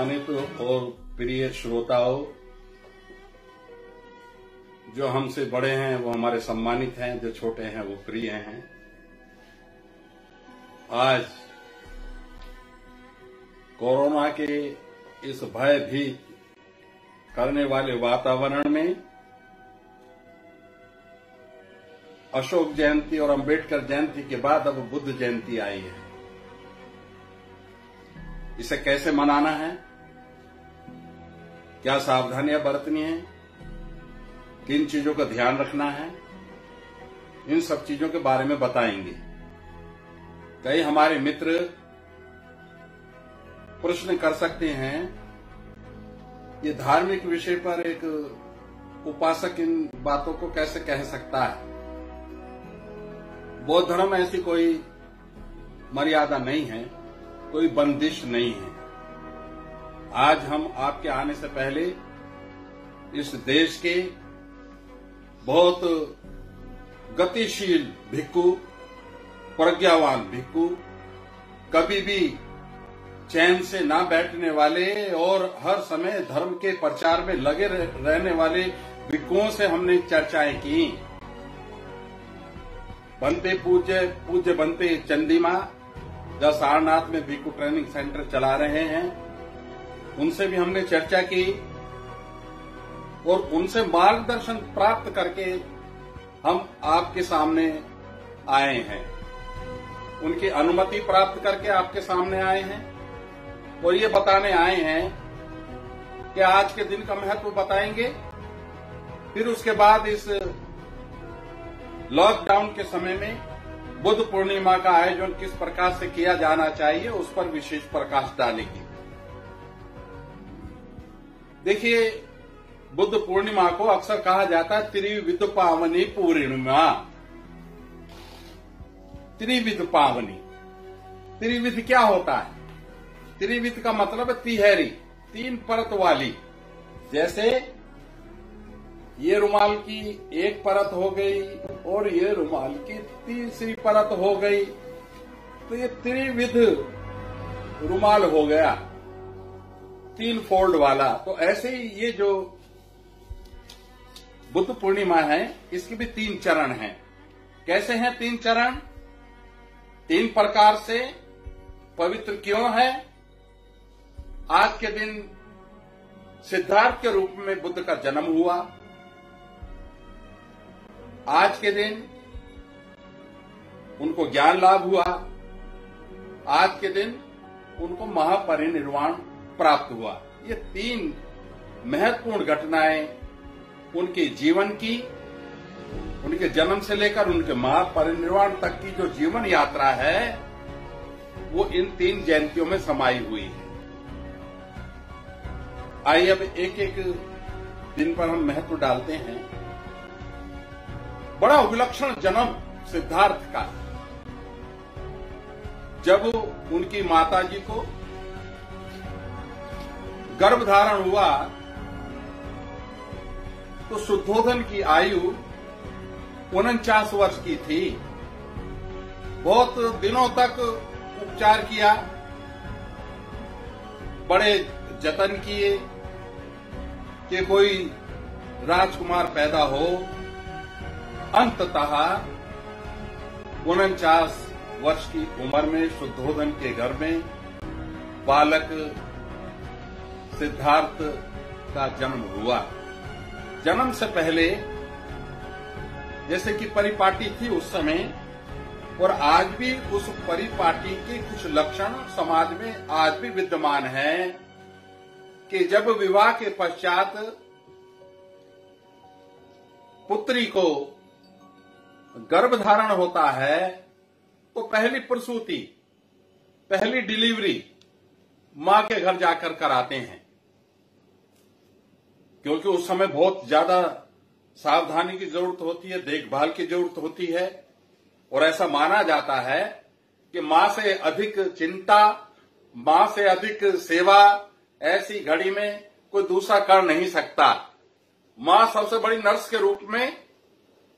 सम्मानित और प्रिय श्रोताओं, जो हमसे बड़े हैं, वो हमारे सम्मानित हैं, जो छोटे हैं, वो प्रिय हैं। आज कोरोना के इस भयभीत करने वाले वातावरण में अशोक जयंती और अंबेडकर जयंती के बाद अब बुद्ध जयंती आई है। इसे कैसे मनाना है? क्या सावधानियाँ बरतनी है? किन चीज़ों का ध्यान रखना है? इन सब चीज़ों के बारे में बताएँगे। कई हमारे मित्र प्रश्न कर सकते हैं, ये धार्मिक विषय पर एक उपासक इन बातों को कैसे कह सकता है? बौद्ध धर्म ऐसी कोई मर्यादा नहीं है, कोई बंदिश नहीं है। आज हम आपके आने से पहले इस देश के बहुत गतिशील भिक्खु, प्रज्ञावान भिक्खु, कभी भी चैन से ना बैठने वाले और हर समय धर्म के प्रचार में लगे रहने वाले भिक्खुओं से हमने चर्चाएँ की। बनते पूज्य पूज्य बनते चंदीमा जहाँ सारनाथ में भिक्खु ट्रेनिंग सेंटर चला रहे हैं उनसे भी हमने चर्चा की और उनसे मार्गदर्शन प्राप्त करके हम आपके सामने आए हैं। उनकी अनुमति प्राप्त करके आपके सामने आए हैं और ये बताने आए हैं कि आज के दिन का महत्व बताएँगे। फिर उसके बाद इस लॉकडाउन के समय में बुद्ध पूर्णिमा का आयोजन किस प्रकार से किया जाना चाहिए, उस पर विशेष प्रकाश डालेंगे। देखिए, बुद्ध पूर्णिमा को अक्सर कहा जाता है त्रिविध पावनी पूर्णिमा। त्रिविध पावनी त्रिविध क्या होता है? त्रिविध का मतलब तिहरी, तीन परत वाली। जैसे, ये रुमाल की एक परत हो गई और ये रुमाल की तीसरी परत हो गई। तो ये त्रिविध रुमाल हो गया। तीन फोल्ड वाला। तो ऐसे ही ये जो बुद्ध पूर्णिमा है, इसके भी तीन चरण हैं। कैसे हैं तीन चरण? तीन प्रकार से पवित्र क्यों है? आज के दिन सिद्धार्थ के रूप में बुद्ध का जन्म हुआ। आज के दिन उनको ज्ञान लाभ हुआ। आज के दिन उनको महापरिनिर्वाण प्राप्त हुआ। ये तीन महत्वपूर्ण घटनाएँ उनके जीवन की, उनके जन्म से लेकर उनके महापरिनिर्वाण तक की जो जीवन यात्रा है, वो इन तीन जयंतियों में समाई हुई है। आइए अब एक एक दिन पर हम महत्व डालते हैं। बड़ा विलक्षण जन्म सिद्धार्थ का। जब उनकी माताजी को गर्भधारण हुआ तो शुद्धोधन की आयु उनचास वर्ष की थी। बहुत दिनों तक उपचार किया, बड़े जतन किए कि कोई राजकुमार पैदा हो। अंततः उनचास वर्ष की उम्र में शुद्धोधन के घर में बालक सिद्धार्थ का जन्म हुआ। जन्म से पहले, जैसे कि परिपाटी थी उस समय, और आज भी उस परिपाटी के कुछ लक्षण समाज में आज भी विद्यमान है कि जब विवाह के पश्चात पुत्री को गर्भधारण होता है तो पहली प्रसूति, पहली डिलीवरी माँ के घर जाकर कराते हैं। क्योंकि उस समय बहुत ज़्यादा सावधानी की ज़रूरत होती है, देखभाल की ज़रूरत होती है। और ऐसा माना जाता है कि माँ से अधिक चिंता, माँ से अधिक सेवा ऐसी घड़ी में कोई दूसरा कर नहीं सकता। माँ सबसे बड़ी नर्स के रूप में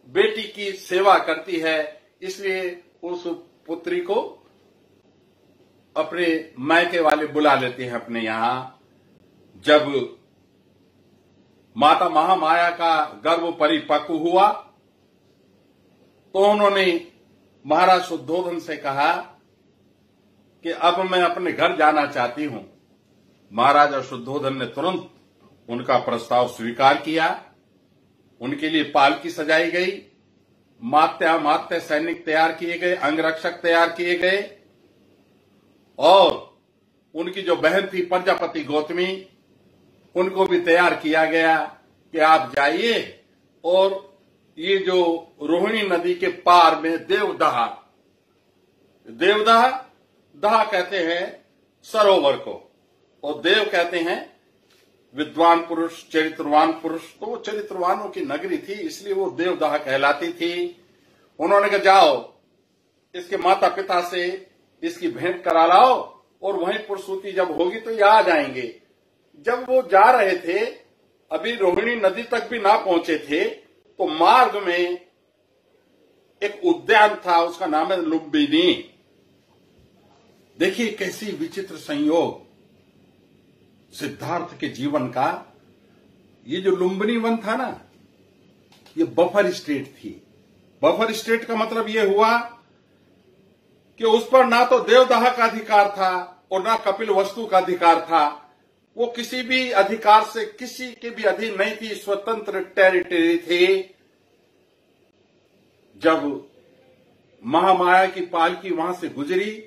बेटी की सेवा करती है, इसलिए उस पुत्री को अपने मायके वाले बुला लेते हैं अपने यहाँ। जब माता महामाया का गर्भ परिपक्व हुआ तो उन्होंने महाराज शुद्धोधन से कहा कि अब मैं अपने घर जाना चाहती हूँ। महाराजा शुद्धोधन ने तुरंत उनका प्रस्ताव स्वीकार किया। उनके लिए पालकी सजाई गई। मात्या मात्य सैनिक तैयार किए गए, अंगरक्षक तैयार किए गए। और उनकी जो बहन थी, प्रजापति गौतमी उनको भी तैयार किया गया कि आप जाइए और ये जो रोहिणी नदी के पार में देवदहा देवदहा, दहा कहते हैं सरोवर को, और देव कहते हैं विद्वान पुरुष, चरित्रवान पुरुष। तो चरित्रवानों की नगरी थी, इसलिए वो देवदाह कहलाती थी। उन्होंने कहा, जाओ, इसके माता पिता से इसकी भेंट करा लाओ और वहीं पुरसूती जब होगी तो ये आ जाएँगे। जब वो जा रहे थे, अभी रोहिणी नदी तक भी ना पहुँचे थे तो मार्ग में एक उद्यान था, उसका नाम है लुम्बिनी। देखिए कैसी विचित्र संयोग, सिद्धार्थ के जीवन का। ये जो लुम्बिनी वन था ना, ये बफर स्टेट थी। बफर स्टेट का मतलब ये हुआ कि उस पर ना तो देवदाह का अधिकार था और ना कपिल वस्तु का अधिकार था वो किसी भी अधिकार से किसी के भी अधीन नहीं थी, स्वतंत्र टेरिटरी थी। जब महामाया की पालकी वहाँ से गुजरी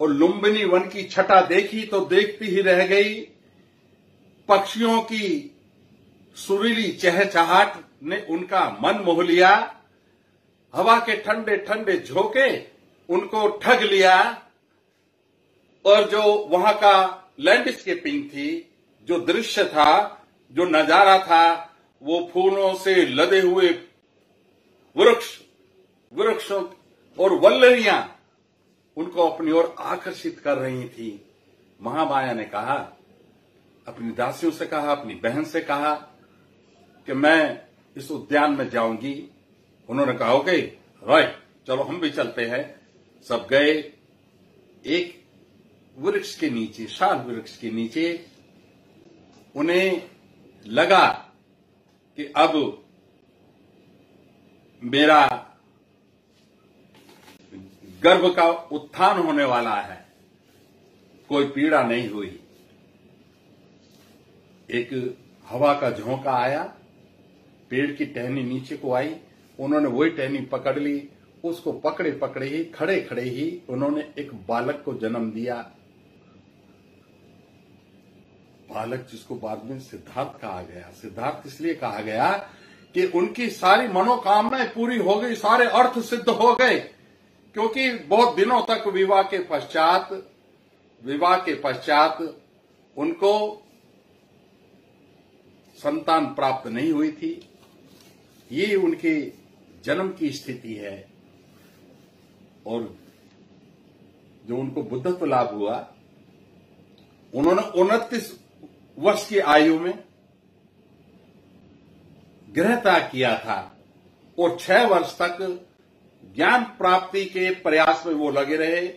और लुम्बिनी वन की छटा देखी तो देखती ही रह गई, पक्षियों की सुरीली चहचहाट ने उनका मन मोह लिया, हवा के ठंडे ठंडे झोंके उनको ठग लिया और जो वहाँ का लैंडस्केपिंग थी, जो दृश्य था, जो नज़ारा था, वो फूलों से लदे हुए वृक्ष, वृक्षों और वल्लरियाँ उनको अपनी ओर आकर्षित कर रही थी। महामाया ने कहा, अपनी दासियों से कहा, अपनी बहन से कहा कि मैं इस उद्यान में जाऊँगी। उन्होंने कहा, ओके, राइट, चलो, हम भी चलते हैं। सब गए। एक वृक्ष के नीचे शाल वृक्ष के नीचे, उन्हें लगा कि अब मेरा गर्भ का उत्थान होने वाला है। कोई पीड़ा नहीं हुई। एक हवा का झोंका आया, पेड़ की टहनी नीचे को आई, उन्होंने वही टहनी पकड़ ली, उसको पकड़े पकड़े ही खड़े खड़े ही उन्होंने एक बालक को जन्म दिया। बालक जिसको बाद में सिद्धार्थ कहा गया। सिद्धार्थ इसलिए कहा गया कि उनकी सारी मनोकामनाएँ पूरी हो गई, सारे अर्थ सिद्ध हो गए। क्योंकि बहुत दिनों तक विवाह के पश्चात, विवाह के पश्चात उनको संतान प्राप्त नहीं हुई थी। ये उनके जन्म की स्थिति है। और जो उनको बुद्धत्व लाभ हुआ, उन्होंने उनतीस वर्ष की आयु में गृह त्याग किया था और छह वर्ष तक ज्ञान प्राप्ति के प्रयास में वो लगे रहे।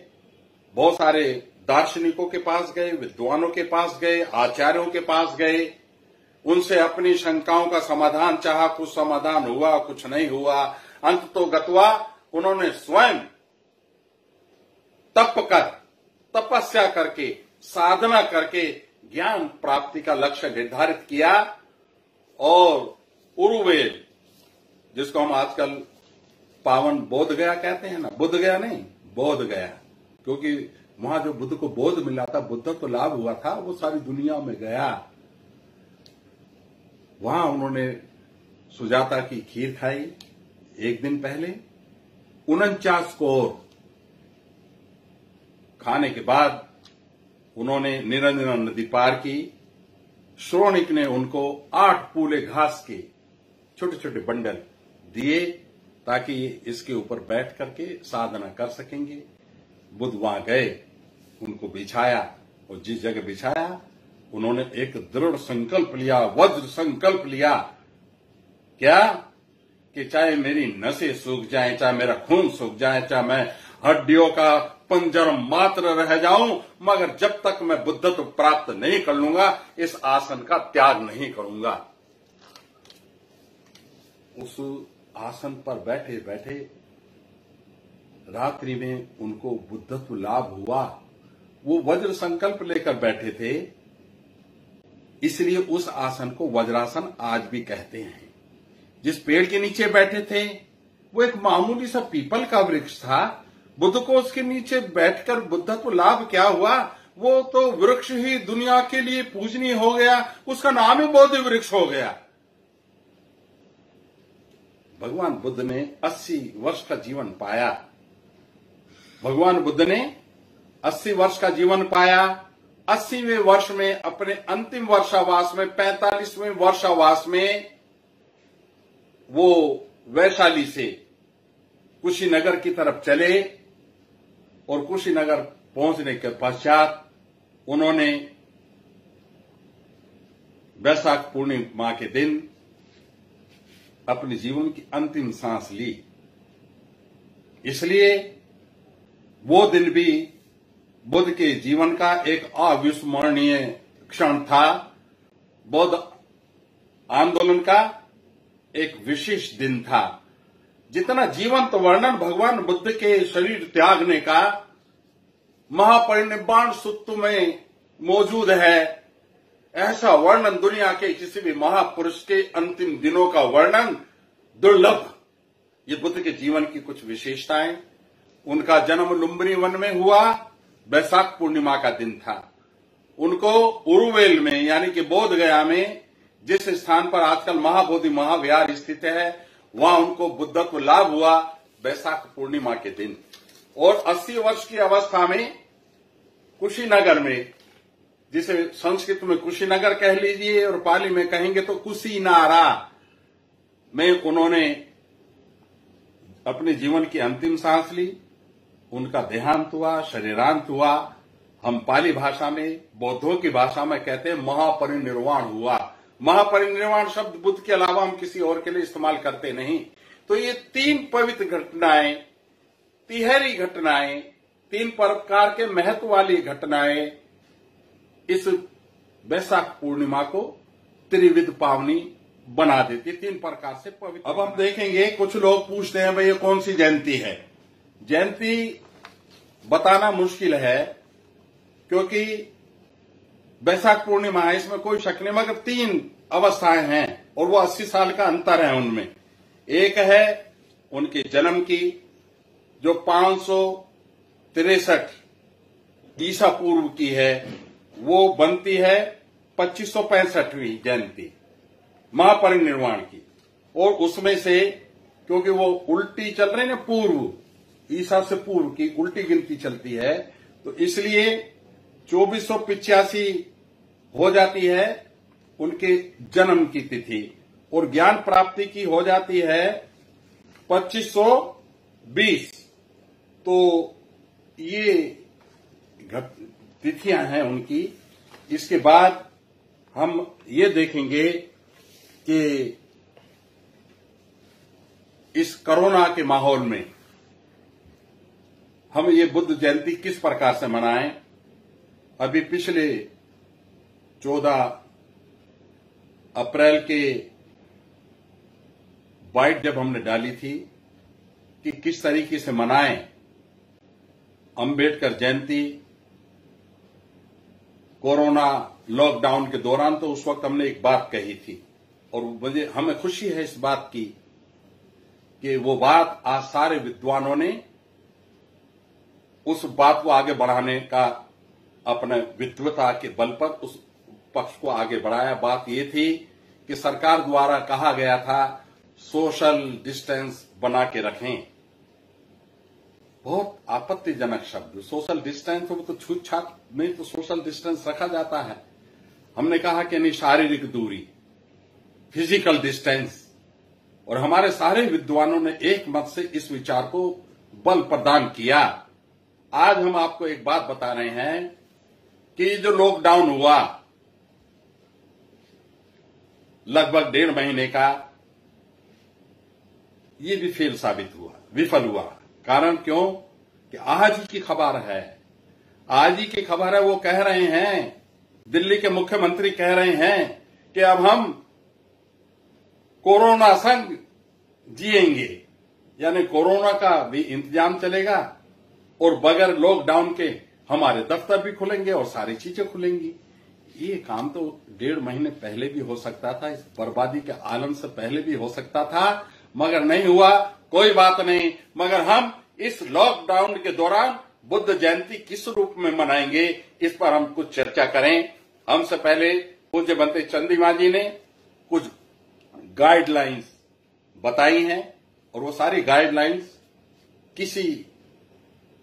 बहुत सारे दार्शनिकों के पास गए, विद्वानों के पास गए, आचार्यों के पास गए। उनसे अपनी शंकाओं का समाधान चाहा, कुछ समाधान हुआ, कुछ नहीं हुआ। अंत तो गतवा उन्होंने स्वयं तप कर, तपस्या करके, साधना करके ज्ञान प्राप्ति का लक्ष्य निर्धारित किया और उर्वेद, जिसको हम आजकल पावन बोध गया कहते हैं ना, बुद्ध गया नहीं, बोध गया। क्योंकि वहाँ जो बुद्ध को बोध मिला था, बुद्ध तो लाभ हुआ था, वो सारी दुनिया में गया। वहाँ उन्होंने सुजाता की खीर खाई एक दिन पहले, उनचास कोर खाने के बाद उन्होंने निरंजना नदी पार की। श्रोणिक ने उनको आठ पूले घास के छोटे छोटे बंडल दिए ताकि इसके ऊपर बैठ करके साधना कर सकेंगे। बुद्ध वहाँ गए, उनको बिछाया और जिस जगह बिछाया, उन्होंने एक दृढ़ संकल्प लिया, वज्र संकल्प लिया। क्या? कि चाहे मेरी नसें सूख जाए, चाहे मेरा खून सूख जाए, चाहे मैं हड्डियों का पंजर मात्र रह जाऊँ, मगर जब तक मैं बुद्धत्व प्राप्त नहीं कर लूँगा, इस आसन का त्याग नहीं करूँगा। उस आसन पर बैठे बैठे रात्रि में उनको बुद्धत्व लाभ हुआ। वो वज्र संकल्प लेकर बैठे थे। इसलिए उस आसन को वज्रासन आज भी कहते हैं। जिस पेड़ के नीचे बैठे थे, वो एक मामूली सा पीपल का वृक्ष था। बुद्ध को उसके नीचे बैठकर बुद्ध को लाभ क्या हुआ? वो तो वृक्ष ही दुनिया के लिए पूजनीय हो गया। उसका नाम ही बौद्ध वृक्ष हो गया। भगवान बुद्ध ने 80 वर्ष का जीवन पाया। भगवान बुद्ध ने 80 वर्ष का जीवन पाया। अस्सीवें वर्ष में अपने अंतिम वर्षावास में, पैंतालीसवें वर्षावास में वो वैशाली से कुशीनगर की तरफ़ चले। और कुशीनगर पहुँचने के पश्चात उन्होंने वैशाख पूर्णिमा के दिन अपने जीवन की अंतिम सांस ली। इसलिए वो दिन भी बुद्ध के जीवन का एक अविस्मरणीय क्षण था। बौद्ध आंदोलन का एक विशेष दिन था। जितना जीवंत वर्णन भगवान बुद्ध के शरीर त्यागने का महापरिनिर्वाण सूत्र में मौजूद है, ऐसा वर्णन दुनिया के किसी भी महापुरुष के अंतिम दिनों का वर्णन दुर्लभ। ये बुद्ध के जीवन की कुछ विशेषताएँ, उनका जन्म लुम्बनी वन में हुआ, बैसाख पूर्णिमा का दिन था। उनको उरुवेल में, यानी कि बोध गया में, जिस स्थान पर आजकल महाबोधि महाविहार स्थित है वहाँ उनको बुद्धत्व लाभ हुआ बैसाख पूर्णिमा के दिन। और 80 वर्ष की अवस्था में कुशीनगर में, जिसे संस्कृत में कुशीनगर कह लीजिए और पाली में कहेंगे तो कुशीनारा में उन्होंने अपने जीवन की अंतिम सांस ली। उनका देहांत हुआ, शरीरांत हुआ। हम पाली भाषा में, बौद्धों की भाषा में कहते हैं महापरिनिर्वाण हुआ। महापरिनिर्वाण शब्द बुद्ध के अलावा हम किसी और के लिए इस्तेमाल करते नहीं। तो ये तीन पवित्र घटनाएँ, तिहरी घटनाएँ, तीन प्रकार के महत्व वाली घटनाएँ इस वैशाख पूर्णिमा को त्रिविध पावनी बना देती, तीन प्रकार से पवित्र। अब हम देखेंगे, कुछ लोग पूछते हैं, भाई ये कौन सी जयंती है? जयंती बताना मुश्किल है, क्योंकि बैसाख पूर्णिमा है इसमें कोई शक नहीं मगर तीन अवस्थाएँ हैं, और वो अस्सी साल का अंतर है उनमें। एक है उनके जन्म की, जो पाँच सौ तिरसठ ईसा पूर्व की है, वो बनती है पच्चीस सौ पैंसठवीं जयंती, महापरिनिर्वाण की। और उसमें से, क्योंकि वो उल्टी चल रही ना पूर्व, ईसा से पूर्व की, उल्टी गिनती चलती है तो इसलिए चौबीस हो जाती है उनके जन्म की तिथि और ज्ञान प्राप्ति की हो जाती है पच्चीस सौ बीस। तो ये तिथियाँ हैं उनकी। इसके बाद हम ये देखेंगे कि इस कोरोना के माहौल में हम ये बुद्ध जयंती किस प्रकार से मनाएँ। अभी पिछले 14 अप्रैल के बाइट जब हमने डाली थी कि किस तरीके से मनाएँ अंबेडकर जयंती, कोरोना लॉकडाउन के दौरान तो उस वक्त हमने एक बात कही थी। और मुझे, हमें खुशी है इस बात की कि वो बात आज सारे विद्वानों ने उस बात को आगे बढ़ाने का अपने विद्वता के बल पर उस पक्ष को आगे बढ़ाया। बात ये थी कि सरकार द्वारा कहा गया था, सोशल डिस्टेंस बना के रखें। बहुत आपत्तिजनक शब्द। सोशल डिस्टेंस तो छूत छात में तो सोशल डिस्टेंस रखा जाता है। हमने कहा कि नहीं शारीरिक दूरी, फ़िज़िकल डिस्टेंस। और हमारे सारे विद्वानों ने एक मत से इस विचार को बल प्रदान किया। आज हम आपको एक बात बता रहे हैं कि जो लॉकडाउन हुआ, लगभग डेढ़ महीने का, ये भी फेल साबित हुआ, विफल हुआ। कारण क्यों? कि आज की खबर है। आज ही की खबर है, वो कह रहे हैं, दिल्ली के मुख्यमंत्री कह रहे हैं कि अब हम कोरोना संग जिएँगे। यानी कोरोना का भी इंतज़ाम चलेगा और बगैर लॉकडाउन के हमारे दफ्तर भी खुलेंगे और सारी चीज़ें खुलेंगी। ये काम तो डेढ़ महीने पहले भी हो सकता था, इस बर्बादी के आलम से पहले भी हो सकता था, मगर नहीं हुआ, कोई बात नहीं। मगर हम इस लॉकडाउन के दौरान बुद्ध जयंती किस रूप में मनाएँगे, इस पर हम कुछ चर्चा करें। हमसे पहले पूज्य बनते चंदीमा जी ने कुछ गाइडलाइंस बताई हैं, और वो सारी गाइडलाइंस किसी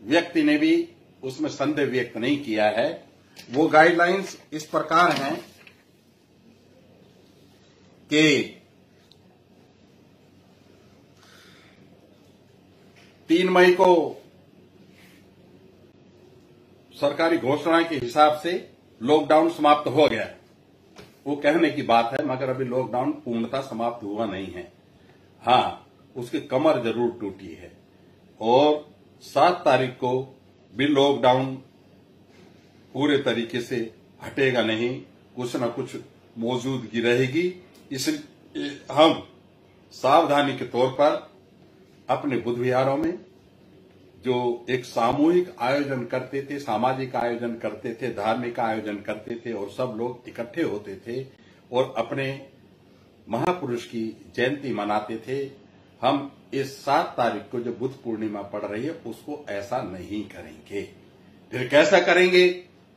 व्यक्ति ने भी उसमें संदेह व्यक्त नहीं किया है। वो गाइडलाइंस इस प्रकार हैं कि तीन मई को सरकारी घोषणा के हिसाब से लॉकडाउन समाप्त हो गया वो कहने की बात है, मगर अभी लॉकडाउन पूर्णता समाप्त हुआ नहीं है। हाँ उसकी कमर ज़रूर टूटी है। और सात तारीख को भी लॉकडाउन पूरे तरीके से हटेगा नहीं, कुछ न कुछ मौजूदगी रहेगी। इसलिए हम सावधानी के तौर पर अपने बुद्ध विहारों में जो एक सामूहिक आयोजन करते थे, सामाजिक आयोजन करते थे, धार्मिक आयोजन करते थे और सब लोग इकट्ठे होते थे और अपने महापुरुष की जयंती मनाते थे। हम इस सात तारीख को जो बुद्ध पूर्णिमा पड़ रही है, उसको ऐसा नहीं करेंगे। फिर कैसा करेंगे?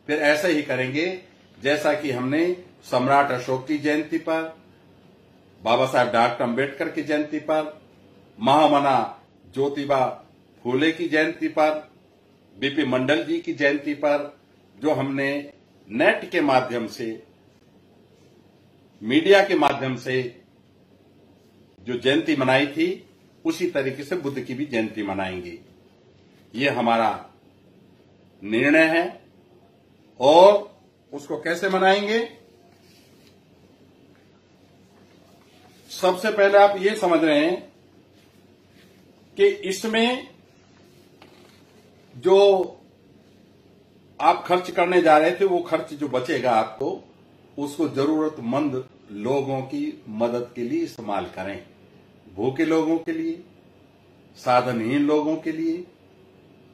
फिर ऐसा ही करेंगे जैसा कि हमने सम्राट अशोक की जयंती पर, बाबा साहेब डॉक्टर अंबेडकर की जयंती पर, महामना ज्योतिबा फूले की जयंती पर, बीपी मंडल जी की जयंती पर, जो हमने नेट के माध्यम से, मीडिया के माध्यम से जो जयंती मनाई थी उसी तरीके से बुद्ध की भी जयंती मनाएँगे। ये हमारा निर्णय है और उसको कैसे मनाएँगे? सबसे पहले आप ये समझ रहे हैं कि इसमें जो आप खर्च करने जा रहे थे, वो खर्च जो बचेगा आपको, उसको जरूरतमंद लोगों की मदद के लिए इस्तेमाल करें। भूखे लोगों के लिए, साधनहीन लोगों के लिए,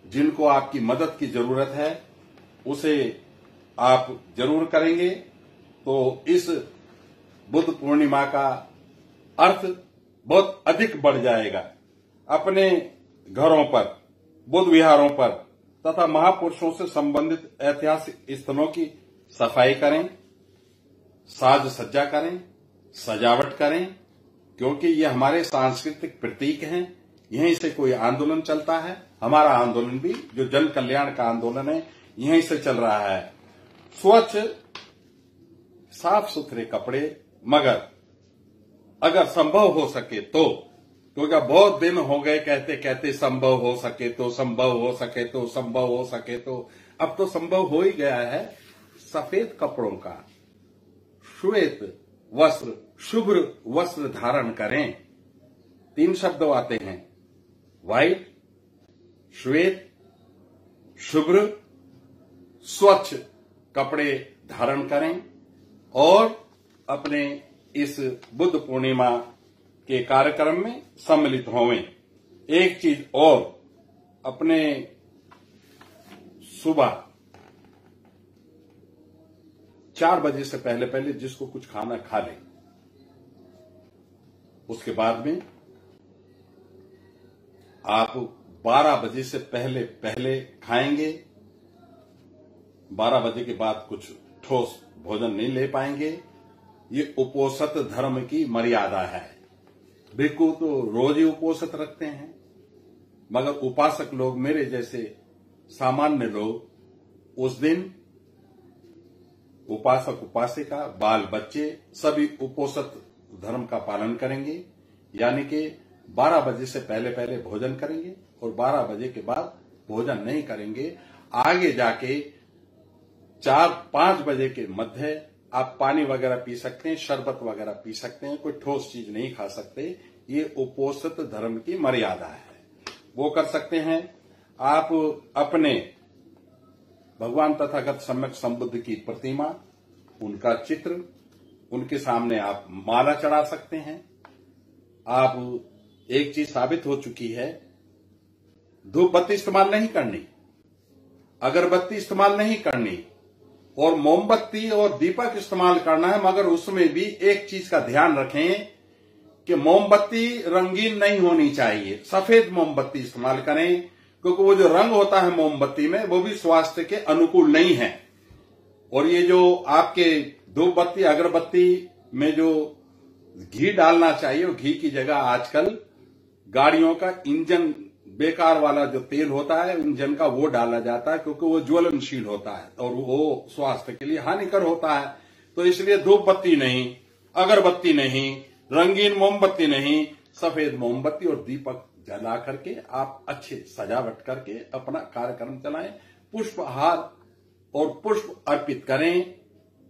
जिनको आपकी मदद की ज़रूरत है, उसे आप ज़रूर करेंगे। तो इस बुद्ध पूर्णिमा का अर्थ बहुत अधिक बढ़ जाएगा। अपने घरों पर, बुद्ध विहारों पर तथा महापुरुषों से संबंधित ऐतिहासिक स्थलों की सफ़ाई करें, साज सज्जा करें, सजावट करें क्योंकि ये हमारे सांस्कृतिक प्रतीक हैं, यहीं से कोई आंदोलन चलता है। हमारा आंदोलन भी जो जन कल्याण का आंदोलन है, यहीं से चल रहा है। स्वच्छ, साफ़ सुथरे कपड़े, मगर अगर संभव हो सके तो क्योंकि बहुत दिन हो गए कहते कहते संभव हो सके तो संभव हो सके तो संभव हो सके तो अब तो संभव हो ही गया है। सफ़ेद कपड़ों का, श्वेत वस्त्र शुभ्र वस्त्र धारण करें। तीन शब्द आते हैं। व्हाइट श्वेत शुभ्र स्वच्छ कपड़े धारण करें और अपने इस बुद्ध पूर्णिमा के कार्यक्रम में सम्मिलित होवें। एक चीज़ और, अपने सुबह चार बजे से पहले पहले जिसको कुछ खाना खा ले। उसके बाद में आप 12 बजे से पहले पहले खाएँगे। 12 बजे के बाद कुछ ठोस भोजन नहीं ले पाएँगे। ये उपोषित धर्म की मर्यादा है। भिक्खु तो रोज ही उपोषित रखते हैं। मगर उपासक लोग मेरे जैसे सामान्य लोग, उस दिन उपासक उपासिका, बाल बच्चे, सभी उपोषित धर्म का पालन करेंगे, यानी कि 12 बजे से पहले पहले भोजन करेंगे और 12 बजे के बाद भोजन नहीं करेंगे। आगे जाके चार, पाँच बजे के मध्य आप पानी वगैरह पी सकते हैं, शरबत वगैरह पी सकते हैं, कोई ठोस चीज़ नहीं खा सकते। ये उपोषित धर्म की मर्यादा है। वो कर सकते हैं आप अपने भगवान तथागत सम्यक संबुद्ध की प्रतिमा, उनका चित्र उनके सामने आप माला चढ़ा सकते हैं। आप एक चीज़ साबित हो चुकी है, धूप बत्ती इस्तेमाल नहीं करनी। अगरबत्ती इस्तेमाल नहीं करनी और मोमबत्ती और दीपक इस्तेमाल करना है, मगर उसमें भी एक चीज़ का ध्यान रखें कि मोमबत्ती रंगीन नहीं होनी चाहिए। सफ़ेद मोमबत्ती इस्तेमाल करें, क्योंकि वो जो रंग होता है मोमबत्ती में, वो भी स्वास्थ्य के अनुकूल नहीं है। और ये जो आपके धूप बत्ती, अगरबत्ती में जो घी डालना चाहिए, वो घी की जगह आजकल गाड़ियों का इंजन, बेकार वाला जो तेल होता है, इंजन का वो डाला जाता है, क्योंकि वो ज्वलनशील होता है और वो स्वास्थ्य के लिए हानिकर होता है। तो इसलिए धूप बत्ती नहीं, अगरबत्ती नहीं, रंगीन मोमबत्ती नहीं, सफ़ेद मोमबत्ती और दीपक जला करके आप अच्छे सजावट करके अपना कार्यक्रम चलाएँ, पुष्पहार और पुष्प अर्पित करें।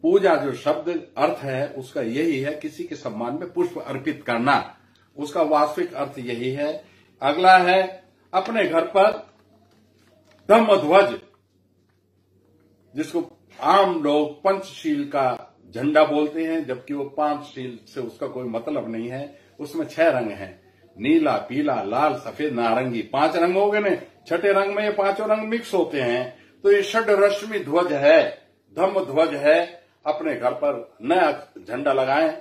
पूजा जो शब्द अर्थ है, उसका यही है किसी के सम्मान में पुष्प अर्पित करना। उसका वास्तविक अर्थ यही है। अगला है, अपने घर पर धम्म ध्वज जिसको आम लोग पंचशील का झंडा बोलते हैं, जबकि वो पांचशील से उसका कोई मतलब नहीं है। उसमें छह रंग हैं। नीला, पीला, लाल, सफ़ेद, नारंगी, पाँच रंग हो गए ना? छठे रंग में ये पाँचों रंग मिक्स होते हैं। तो ये षड रश्मि ध्वज है धम्म ध्वज है। अपने घर पर नया झंडा लगाएँ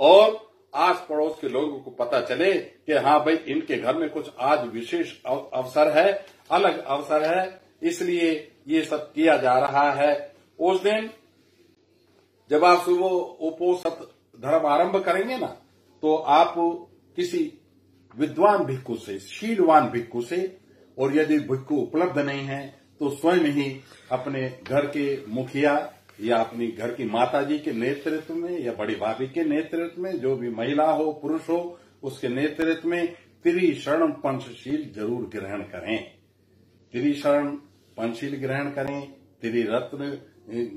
और आस पड़ोस के लोगों को पता चले कि हाँ भाई, इनके घर में कुछ आज विशेष अवसर है, अलग अवसर है, इसलिए ये सब किया जा रहा है। उस दिन जब आप सुबह उपोषित धर्म आरंभ करेंगे ना तो आप किसी विद्वान भिक्खु से, शीलवान भिक्खु से, और यदि भिक्खु उपलब्ध नहीं है तो स्वयं ही अपने घर के मुखिया या अपनी घर की माता जी के नेतृत्व में, या बड़ी भाभी के नेतृत्व में, जो भी महिला हो, पुरुष हो, उसके नेतृत्व में त्रिशरण पंचशील ज़रूर ग्रहण करें। त्रिशरण पंचशील ग्रहण करें, त्रिरत्न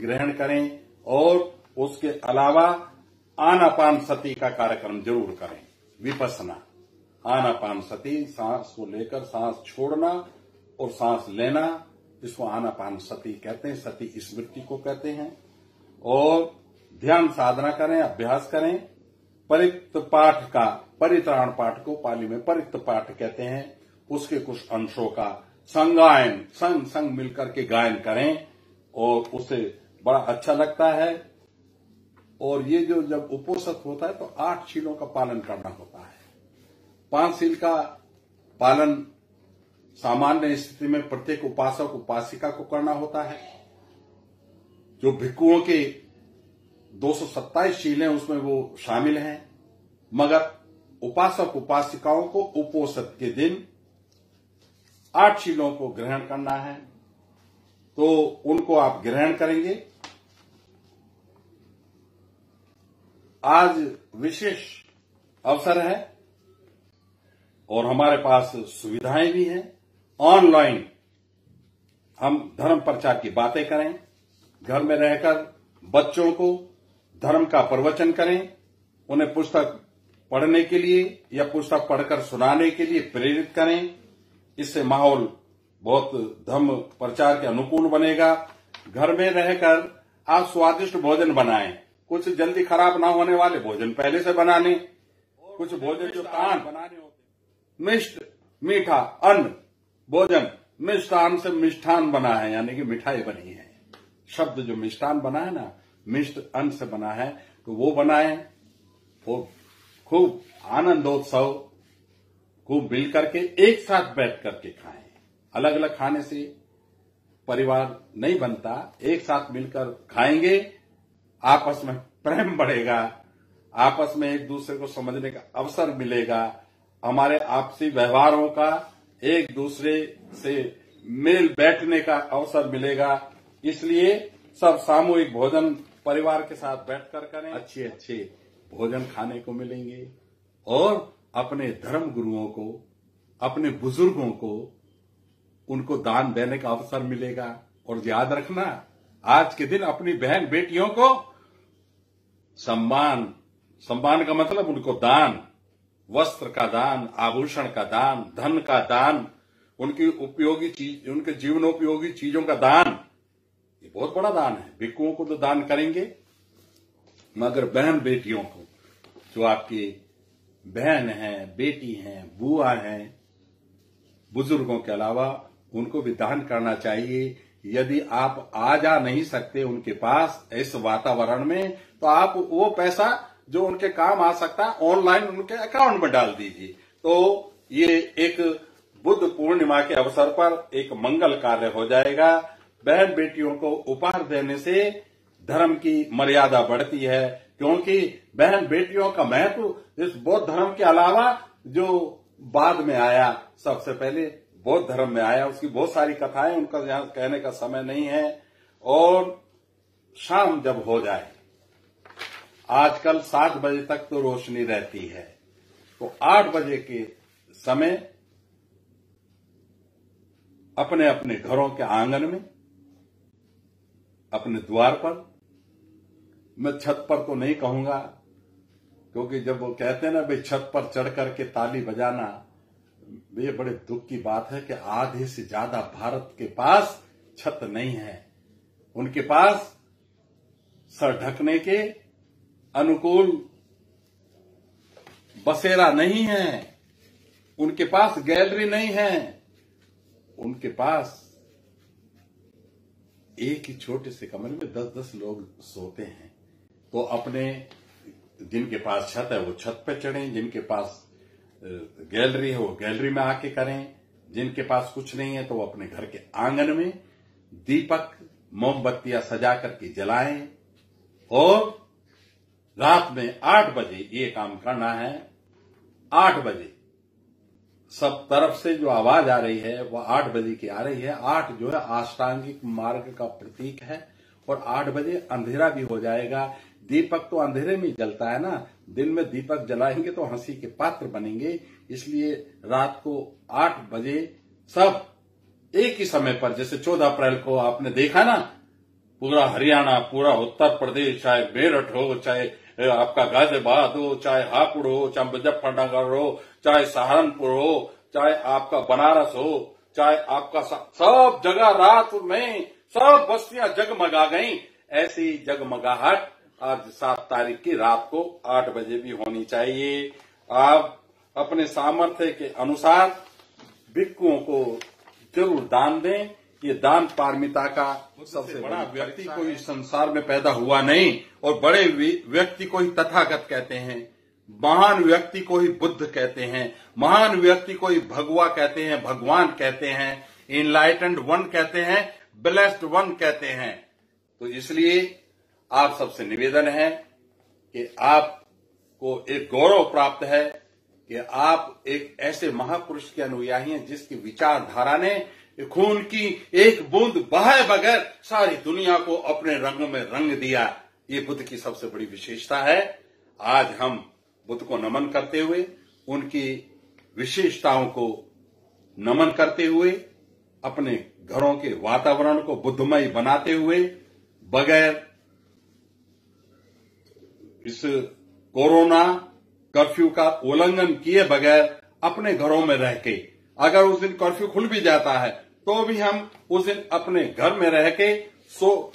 ग्रहण करें, और उसके अलावा आनापान सती का कार्यक्रम ज़रूर करें। विपसना। आनापान सती, सांस को लेकर सांस छोड़ना और सांस लेना इसको आनापान सती कहते हैं, सती स्मृति को कहते हैं। और ध्यान साधना करें, अभ्यास करें। परित पाठ का, परित्राण पाठ को पाली में परित पाठ कहते हैं। उसके कुछ अंशों का संगायन, संग संग मिलकर के गायन करें और उसे बड़ा अच्छा लगता है। और ये जो जब उपोषित होता है तो आठ शीलों का पालन करना होता है। पाँच शील का पालन सामान्य स्थिति में प्रत्येक उपासक उपासिका को करना होता है। जो भिक्कुओं के दो सौ शील हैं उसमें वो शामिल हैं, मगर उपासक उपासिकाओं को उपोषित के दिन आठ शीलों को ग्रहण करना है। तो उनको आप ग्रहण करेंगे। आज विशेष अवसर है और हमारे पास सुविधाएँ भी हैं। ऑनलाइन हम धर्म प्रचार की बातें करें, घर में रहकर बच्चों को धर्म का प्रवचन करें, उन्हें पुस्तक पढ़ने के लिए या पुस्तक पढ़कर सुनाने के लिए प्रेरित करें। इससे माहौल बहुत धर्म प्रचार के अनुकूल बनेगा। घर में रहकर आप स्वादिष्ट भोजन बनाएँ। कुछ जल्दी खराब ना होने वाले भोजन पहले से बनाने। कुछ भोजन जो होते मिष्ट, मीठा, अन्न भोजन मिष्टान से मिष्ठान बना है यानी कि मिठाई बनी है। शब्द जो मिष्ठान बना है ना, मिष्ट अन्न से बना है तो वो बनाए खूब आनंदोत्सव, खूब मिल करके एक साथ बैठ करके खाएँ। अलग अलग खाने से परिवार नहीं बनता, एक साथ मिलकर खाएँगे, आपस में प्रेम बढ़ेगा, आपस में एक दूसरे को समझने का अवसर मिलेगा, हमारे आपसी व्यवहारों का एक दूसरे से मेल बैठने का अवसर मिलेगा। इसलिए सब सामूहिक भोजन परिवार के साथ बैठकर करें। अच्छे अच्छे भोजन खाने को मिलेंगे और अपने धर्म गुरुओं को, अपने बुज़ुर्गों को उनको दान देने का अवसर मिलेगा। और याद रखना, आज के दिन अपनी बहन बेटियों को सम्मान सम्मान का मतलब उनको दान वस्त्र का दान, आभूषण का दान, धन का दान, उनकी उपयोगी चीज़, उनके जीवनोपयोगी चीज़ों का दान, ये बहुत बड़ा दान है। भिक्कुओं को तो दान करेंगे, मगर बहन बेटियों को, जो आपकी बहन है, बेटी है, बुआ है, बुज़ुर्गों के अलावा उनको भी दान करना चाहिए। यदि आप आ जा नहीं सकते उनके पास, इस वातावरण में तो आप वो पैसा जो उनके काम आ सकता है ऑनलाइन उनके अकाउंट में डाल दीजिए। तो ये एक बुद्ध पूर्णिमा के अवसर पर एक मंगल कार्य हो जाएगा। बहन बेटियों को उपहार देने से धर्म की मर्यादा बढ़ती है, क्योंकि बहन बेटियों का महत्व इस बौद्ध धर्म के अलावा जो बाद में आया, सबसे पहले बौद्ध धर्म में आया, उसकी बहुत सारी कथाएँ, उनका यहाँ कहने का समय नहीं है। और शाम जब हो जाए आजकल सात बजे तक तो रोशनी रहती है। तो आठ बजे के समय अपने अपने घरों के आँगन में, अपने द्वार पर, मैं छत पर तो नहीं कहूँगा, क्योंकि जब वो कहते हैं ना, भाई, छत पर चढ़ करके ताली बजाना, ये बड़े दुख की बात है कि आधे से ज़्यादा भारत के पास छत नहीं है। उनके पास सर ढकने के अनुकूल बसेरा नहीं है, उनके पास गैलरी नहीं है, उनके पास एक ही छोटे से कमरे में दस दस लोग सोते हैं। तो अपने जिनके पास छत है, वो छत पे चढ़ें जिनके पास गैलरी है, वो गैलरी में आके करें। जिनके पास कुछ नहीं है तो वो अपने घर के आँगन में दीपक, मोमबत्तियाँ सजा करके जलाएँ और रात में आठ बजे ये काम करना है। आठ बजे। सब तरफ़ से जो आवाज़ आ रही है, वो आठ बजे की आ रही है। आठ जो है आष्टांगिक मार्ग का प्रतीक है और आठ बजे अंधेरा भी हो जाएगा। दीपक तो अंधेरे में जलता है ना। दिन में दीपक जलाएँगे तो हँसी के पात्र बनेंगे। इसलिए रात को आठ बजे सब एक ही समय पर, जैसे चौदह अप्रैल को आपने देखा ना, पूरा हरियाणा, पूरा उत्तर प्रदेश, चाहे मेरठ हो, चाहे आपका गाजियाबाद हो, चाहे हापुड़ हो, चाहे मुजफ्फरनगर हो, चाहे सहारनपुर हो, चाहे आपका बनारस हो, चाहे आपका सब जगह रात में सब बस्तियाँ जगमगा गई। ऐसी जगमगाहट आज सात तारीख की रात को आठ बजे भी होनी चाहिए। आप अपने सामर्थ्य के अनुसार भिक्कुओं को ज़रूर दान दें। ये दान पारमिता का सबसे बड़ा व्यक्ति कोई संसार में पैदा हुआ नहीं और बड़े व्यक्ति को ही तथागत कहते हैं। महान व्यक्ति को ही बुद्ध कहते हैं। महान व्यक्ति को ही भगवा कहते हैं भगवान कहते हैं। इनलाइटेंड वन कहते हैं ब्लेस्ड वन कहते हैं। तो इसलिए आप सबसे निवेदन है कि आपको एक गौरव प्राप्त है कि आप एक ऐसे महापुरुष के अनुयायी हैं जिसकी विचारधारा ने खून की एक बूंद बहाए बगैर सारी दुनिया को अपने रंगों में रंग दिया। ये बुद्ध की सबसे बड़ी विशेषता है। आज हम बुद्ध को नमन करते हुए, उनकी विशेषताओं को नमन करते हुए, अपने घरों के वातावरण को बुद्धमय बनाते हुए, बगैर इस कोरोना कर्फ्यू का उल्लंघन किए बगैर अपने घरों में रह के, अगर उस दिन कर्फ्यू खुल भी जाता है तो भी हम उस दिन अपने घर में रह के सो,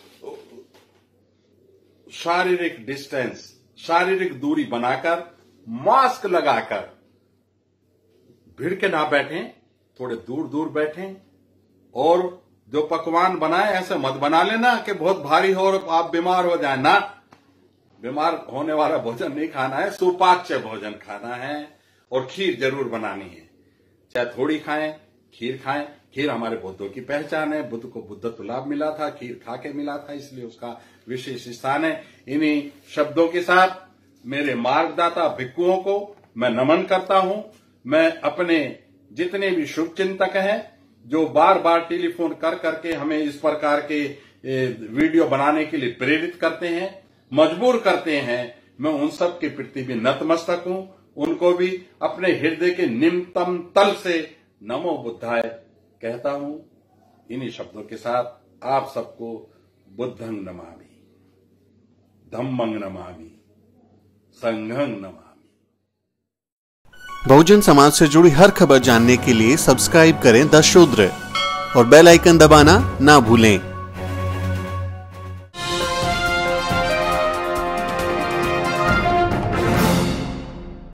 शारीरिक डिस्टेंस, शारीरिक दूरी बनाकर, मास्क लगाकर, भिड़ के ना बैठें, थोड़े दूर दूर बैठें, और जो पकवान बनाए, ऐसे मत बना लेना कि बहुत भारी हो और आप बीमार हो जाए। ना, बीमार होने वाला भोजन नहीं खाना है, सुपाच्य भोजन खाना है, और खीर ज़रूर बनानी है। चाहे थोड़ी खाएँ खीर खाएँ। खीर हमारे बुद्धों की पहचान है। बुद्ध को बुद्धत्व लाभ मिला था, खीर खा के मिला था, इसलिए उसका विशेष स्थान है। इन्हीं शब्दों के साथ मेरे मार्गदाता भिक्कुओं को मैं नमन करता हूँ। मैं अपने जितने भी शुभ चिंतक हैं, जो बार बार टेलीफोन कर करके हमें इस प्रकार के वीडियो बनाने के लिए प्रेरित करते हैं, मजबूर करते हैं, मैं उन सब के प्रति भी नतमस्तक हूँ। उनको भी अपने हृदय के निम्नतम तल से नमो बुद्धाय कहता हूँ, इन्हीं शब्दों के साथ आप सबको बुद्धंग नमामि धम्मंग नमामि संघंग नमामि। बहुजन समाज से जुड़ी हर खबर जानने के लिए सब्सक्राइब करें द शूद्र और बेल आइकन दबाना ना भूलें।